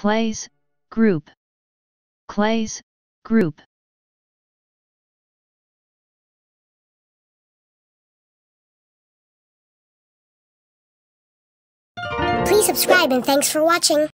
Clays, Group. Clays, Group. Please subscribe and thanks for watching.